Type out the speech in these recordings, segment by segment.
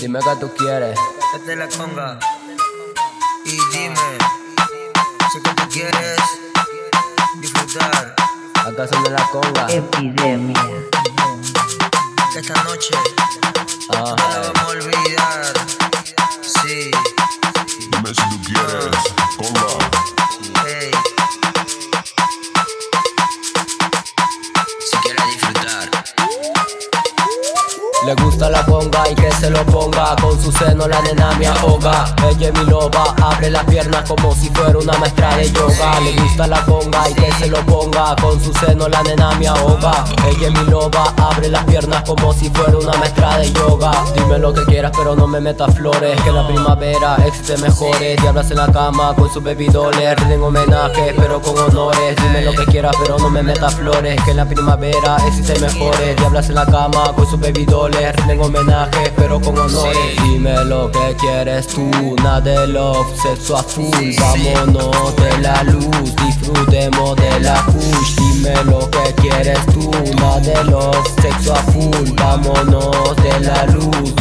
Dime qué tú quieres. Esta es la conga. Y dime, si que tú quieres disfrutar. ¿Acaso de la conga? Epidemia. Esta noche Le gusta la conga y que se lo ponga. Con su seno la nena me ahoga. Ella es mi loba, abre las piernas como si fuera una maestra de yoga. Le gusta la conga y que se lo ponga. Con su seno la nena me ahoga. Ella es mi loba, abre las piernas como si fuera una maestra de yoga. Dime lo que quieras pero no me metas flores. Que en la primavera existe mejores. Diablas en la cama con sus bebidoles Rinden homenajes pero con honores. Dime lo que quieras pero no me metas flores. Que en la primavera existe mejores. Diablas en la cama con sus Rinden homenajes pero con honores. Dime lo que quieres tú Nada de love, sexo a full. Vámonos de la luz Disfrutemos de la push. Dime lo que quieres tú Nada de love, sexo a full. Vámonos de la luz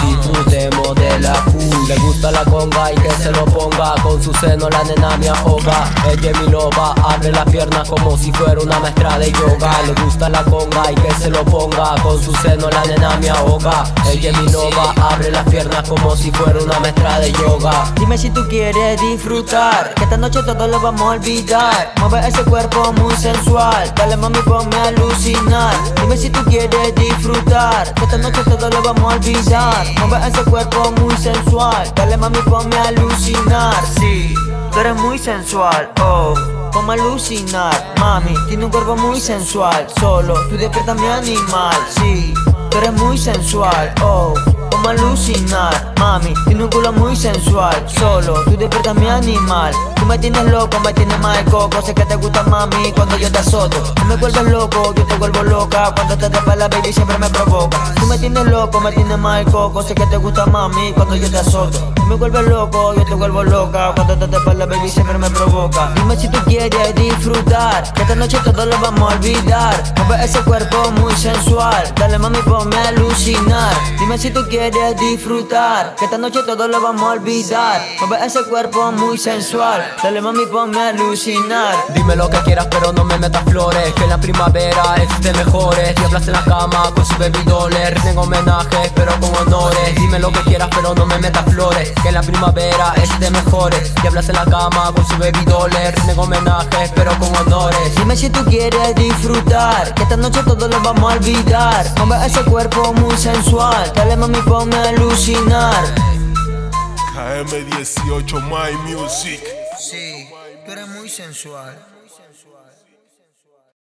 Le gusta la conga y que se lo ponga. Con su seno la nena me ahoga. Ella es mi loba, abre las piernas como si fuera una maestra de yoga. Le gusta la conga y que se lo ponga. Con su seno la nena me ahoga. Ella es mi loba, abre las piernas como si fuera una maestra de yoga. Dime si tú quieres disfrutar, que esta noche todo lo vamos a olvidar. Mueve ese cuerpo muy sensual, dale mami ponme a alucinar. Dime si tú quieres disfrutar, que esta noche todo lo vamos a olvidar. Ese cuerpo muy sensual, dale mami ponme a alucinar. Sí, tú eres muy sensual, oh. Ponme a alucinar, mami, tiene un cuerpo muy sensual. Solo tú despiertas mi animal, sí. Tú eres muy sensual, oh. Como alucinar, mami, tiene un culo muy sensual. Solo, tú despiertas mi animal. Tú me tienes loco, me tienes de coco. Sé que te gusta, mami, cuando yo te azoto. Tú me vuelves loco, yo te vuelvo loca. Cuando te tapas la baby siempre me provoca. Tú me tienes loco, me tienes de coco. Sé que te gusta, mami, cuando yo te azoto. Me vuelves loco, yo te vuelvo loca. Cuando te tapas la baby siempre me provoca. Dime si tú quieres disfrutar, que esta noche todo lo vamos a olvidar. Mueve ese cuerpo muy sensual. Dale, mami, ponme a alucinar. Dime si tú quieres disfrutar, que esta noche todo lo vamos a olvidar. Mueve ese cuerpo muy sensual. Dale, mami, ponme a alucinar. Dime lo que quieras pero no me metas flores Que en la primavera existe mejores Diablas en la cama con sus bebidoles Rinden homenajes pero con honores Dime lo que quieras pero no me metas flores Que la primavera existe mejores Diablas en la cama con sus bebidoles Rinden homenajes pero con honores Dime si tú quieres disfrutar, que esta noche todo lo vamos a olvidar. Mueve ese cuerpo muy sensual. Dale, mami, ponme a alucinar. KM18 My Music. Sí, tú eres muy sensual.